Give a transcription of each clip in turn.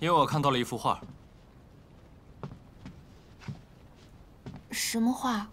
因为我看到了一幅画。什么画？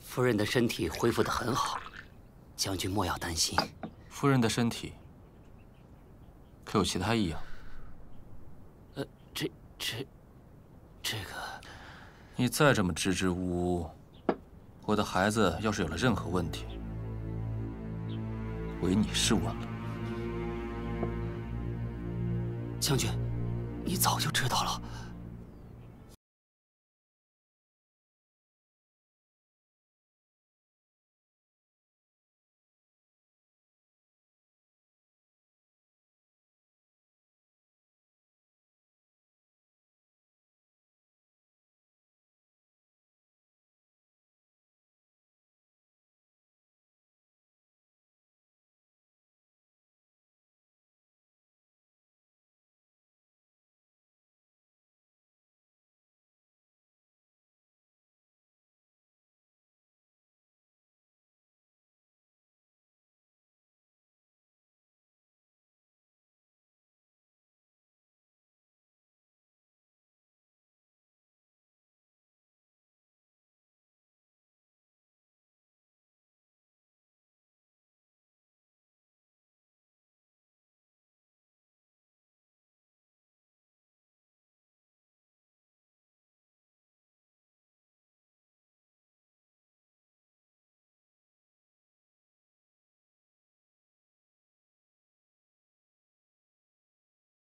夫人的身体恢复得很好，将军莫要担心。夫人的身体可有其他异样？呃，这、这、这个……你再这么支支吾吾，我的孩子要是有了任何问题，唯你是问了。将军，你早就知道了。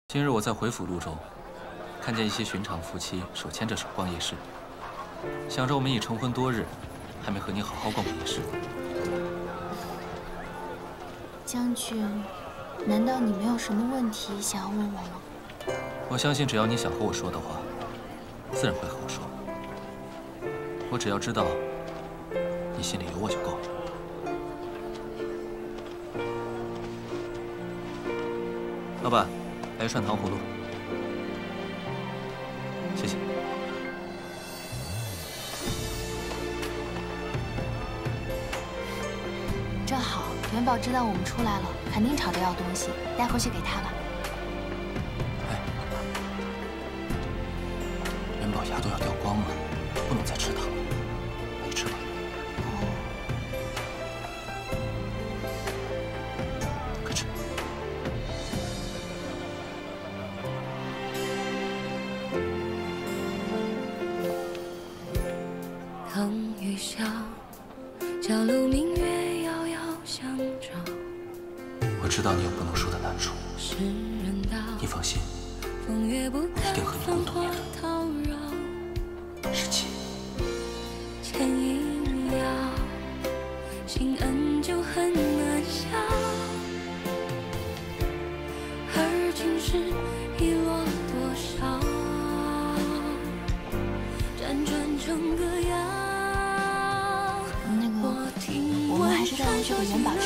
今日我在回府路中，看见一些寻常夫妻手牵着手逛夜市，想着我们已成婚多日，还没和你好好逛过夜市。将军，难道你没有什么问题想要问我吗？我相信，只要你想和我说的话，自然会和我说。我只要知道你心里有我就够了。老板。来一串糖葫芦，谢谢。正好元宝知道我们出来了，肯定吵着要东西，带回去给他吧。哎，元宝牙都要掉光了，不能再吃糖的难处。你放心，我一定和你共同面对。十七。心恩就很难消，而青史落多少，辗转成歌谣。那个，我们还是找回这个元宝吃。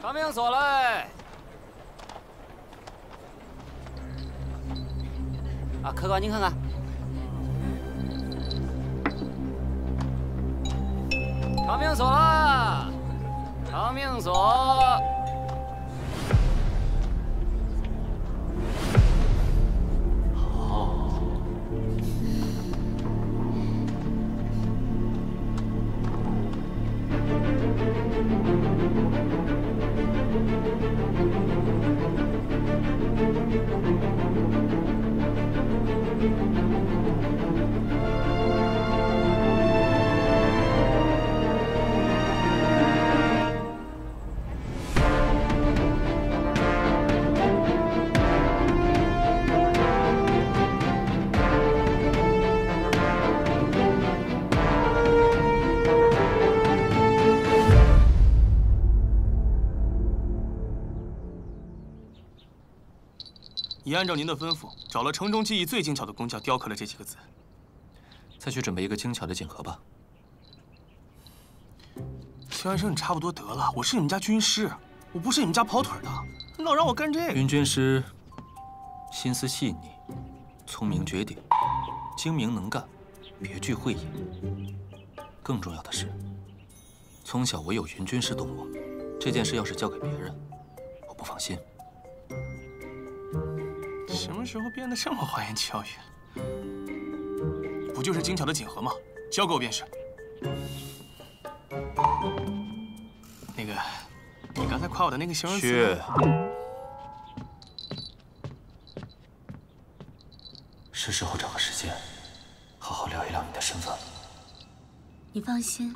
长命锁嘞。啊，客官您看看。长命锁啦，长命锁。已按照您的吩咐，找了城中技艺最精巧的工匠雕刻了这几个字。再去准备一个精巧的锦盒吧。萧先生，你差不多得了。我是你们家军师，我不是你们家跑腿的。你老让我干这个。云军师心思细腻，聪明绝顶，精明能干，别具慧眼。更重要的是，从小我有云军师懂我。这件事要是交给别人，我不放心。什么时候变得这么花言巧语了？不就是精巧的锦盒吗？交给我便是。那个，你刚才夸我的那个形容词。是时候找个时间，好好聊一聊你的身份。你放心。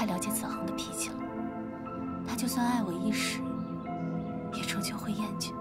太了解子恒的脾气了，他就算爱我一时，也终究会厌倦。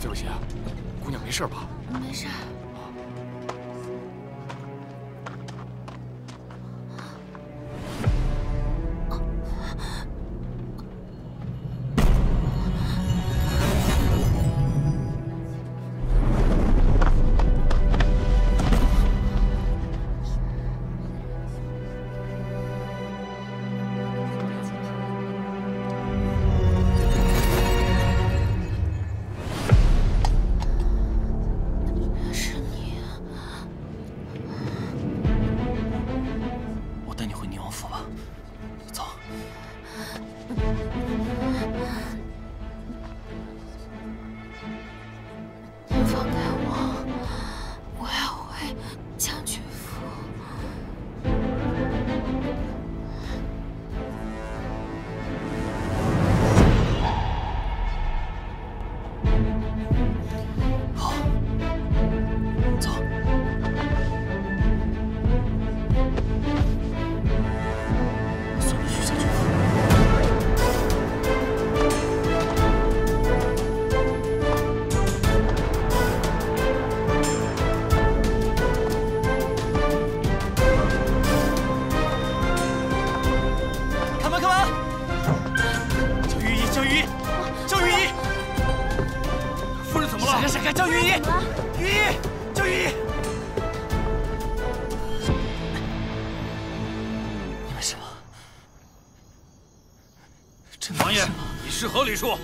对不起啊，姑娘没事吧？没事。叫御医！御医，叫御医！你们什么？王爷，你是何礼数？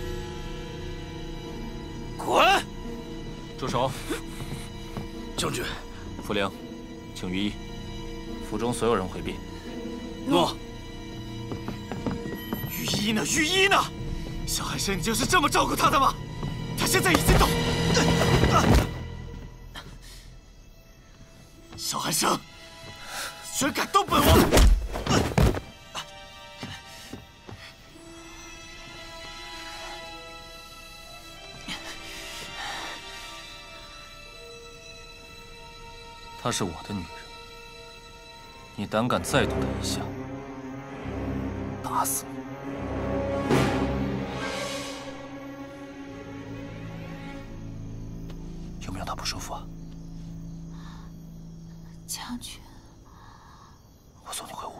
滚！住手！将军，傅灵，请御医，府中所有人回避。诺。御医呢？御医呢？小海生，你就是这么照顾他的吗？现在已经到。小寒生，居然敢动本王！她是我的女人，你胆敢再动她一下，打死你！不舒服啊？将军，我送你回屋。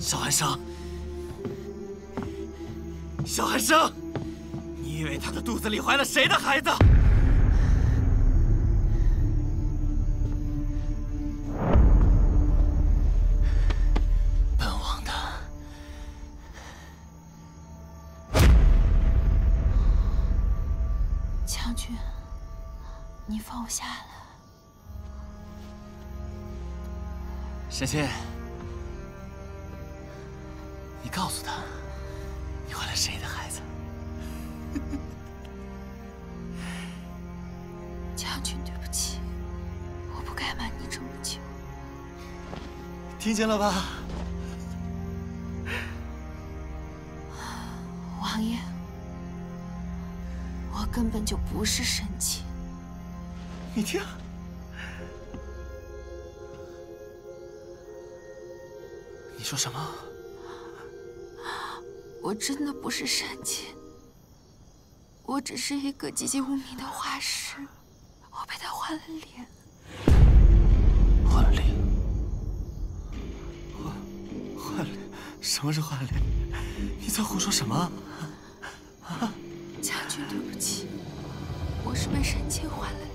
小寒生，小寒生，你以为他的肚子里怀了谁的孩子？你放我下了。神仙，你告诉他，你怀了谁的孩子？将军，对不起，我不该瞒你这么久。听见了吧？王爷，我根本就不是神妾。你听，你说什么？我真的不是神妾，我只是一个籍籍无名的画师，我被他换了脸。换了脸？换换了？什么是换脸？你在胡说什么？将军，对不起，我是被神妾换了脸，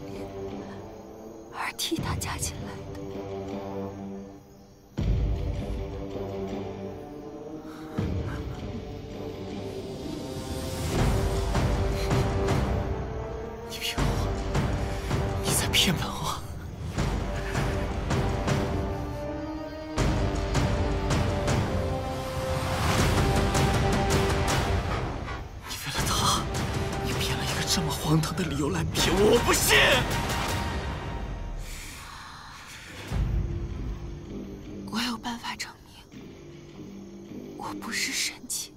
而替他嫁进来的。你骗我！你在骗本王！你为了他，你编了一个这么荒唐的理由来骗我，我不信！我不是神器。